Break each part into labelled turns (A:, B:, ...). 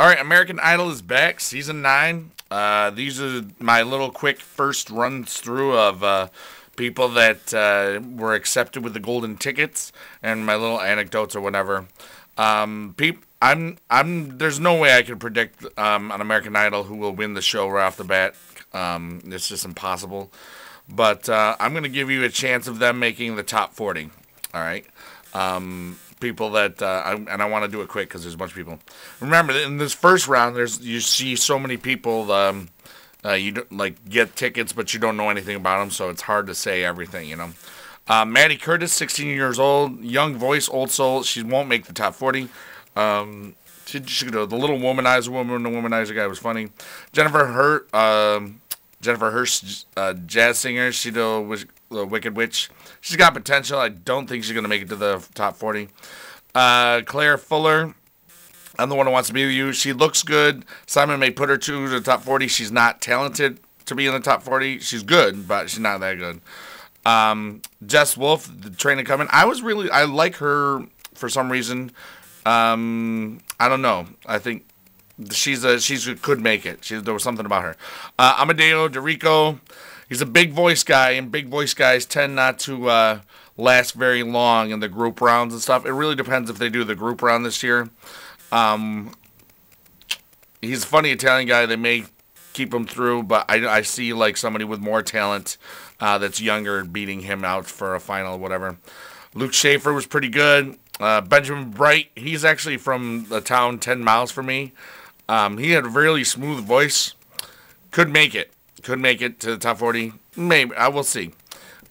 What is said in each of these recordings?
A: All right, American Idol is back, season nine. Uh, these are my little quick first runs through of uh, people that uh, were accepted with the golden tickets and my little anecdotes or whatever. Um, peop, I'm, I'm. There's no way I can predict um, American Idol who will win the show right off the bat. Um, it's just impossible. But uh, I'm going to give you a chance of them making the top 40. All right. Um, people that uh, I, and I want to do it quick because there's a bunch of people. Remember, in this first round, there's you see so many people. Um, uh, you like get tickets, but you don't know anything about them, so it's hard to say everything. You know. Uh, Maddie Curtis, 16 years old, young voice, old soul. She won't make the top 40. Um, she, she the little womanizer woman, the womanizer guy was funny. Jennifer Hurt, um, Jennifer Hurst, uh, jazz singer. She the, the Wicked Witch. She's got potential. I don't think she's gonna make it to the top 40. Uh, Claire Fuller. I'm the one who wants to be with you. She looks good. Simon may put her to the top 40. She's not talented to be in the top 40. She's good, but she's not that good. Um, Jess Wolf, the trainer coming. I was really, I like her for some reason. Um, I don't know. I think she's a she's could make it. She, there was something about her. Uh, Amadeo Dorico, he's a big voice guy, and big voice guys tend not to uh, last very long in the group rounds and stuff. It really depends if they do the group round this year. Um, he's a funny Italian guy. They may keep him through, but I, I see like somebody with more talent uh, that's younger beating him out for a final, whatever. Luke Schaefer was pretty good. Uh, Benjamin Bright, he's actually from the town 10 miles from me. Um, he had a really smooth voice. Could make it. Could make it to the top 40. Maybe. I will see.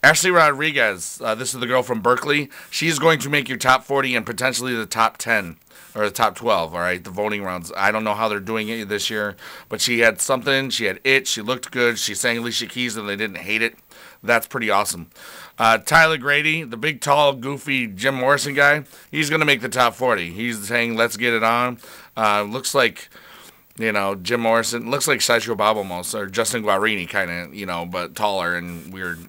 A: Ashley Rodriguez, uh, this is the girl from Berkeley. She's going to make your top 40 and potentially the top 10 or the top 12, all right, the voting rounds. I don't know how they're doing it this year, but she had something. She had it. She looked good. She sang Alicia Keys and they didn't hate it. That's pretty awesome. Uh, Tyler Grady, the big, tall, goofy Jim Morrison guy, he's going to make the top 40. He's saying, let's get it on. Uh, looks like, you know, Jim Morrison. Looks like Sideshow Bob almost, or Justin Guarini, kind of, you know, but taller and weird.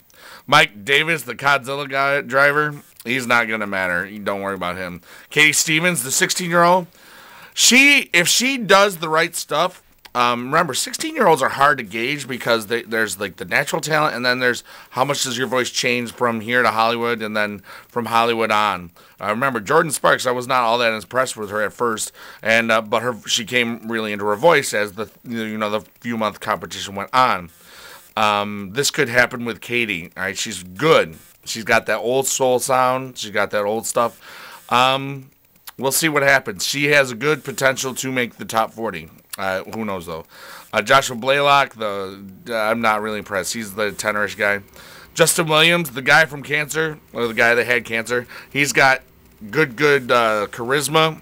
A: Mike Davis, the Godzilla guy driver, he's not going to matter. Don't worry about him. Katie Stevens, the 16 year old, she, if she does the right stuff, um, remember, 16 year olds are hard to gauge because they, there's like the natural talent, and then there's how much does your voice change from here to Hollywood, and then from Hollywood on. I uh, remember Jordin Sparks. I was not all that impressed with her at first, and uh, but her she came really into her voice as the you know the few month competition went on. Um, this could happen with Katie. All right, she's good. She's got that old soul sound. She's got that old stuff. Um, we'll see what happens. She has a good potential to make the top 40. Uh, who knows though? Uh, Joshua Blaylock, the uh, I'm not really impressed. He's the tenorish guy. Justin Williams, the guy from Cancer, or the guy that had cancer, he's got good, good uh, charisma.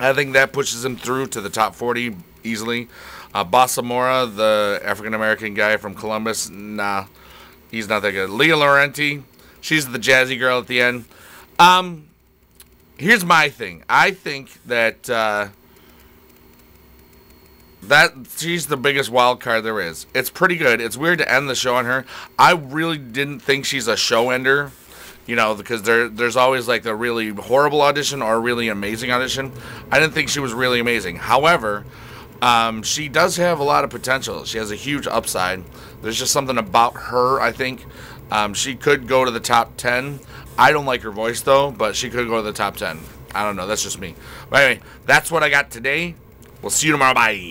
A: I think that pushes him through to the top 40 easily. Uh, Bossa Mora, the African American guy from Columbus, nah, he's not that good. Leah Laurenti, she's the jazzy girl at the end. Um, here's my thing. I think that uh, that she's the biggest wild card there is. It's pretty good. It's weird to end the show on her. I really didn't think she's a show ender, you know, because there there's always like a really horrible audition or a really amazing audition. I didn't think she was really amazing. However, um, she does have a lot of potential. She has a huge upside. There's just something about her. I think um, she could go to the top ten. I don't like her voice though, but she could go to the top ten. I don't know. That's just me. But anyway, that's what I got today. We'll see you tomorrow. Bye.